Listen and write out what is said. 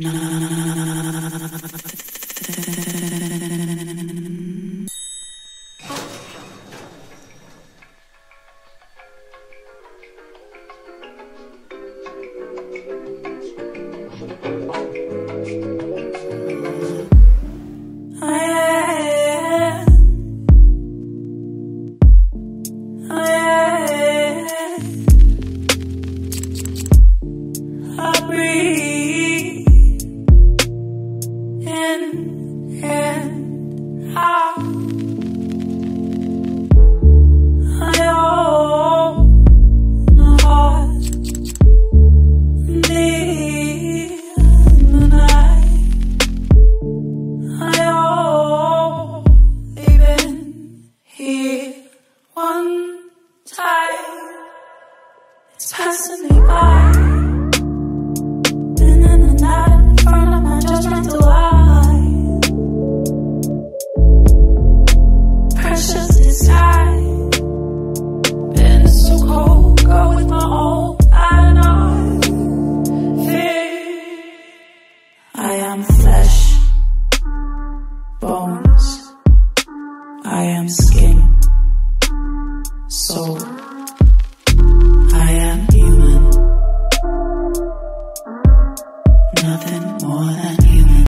I breathe passing me by. Been in and out in front of my. Precious disguise. Been so cold, go with my. I am flesh, bones. I am skin, soul. nothing more than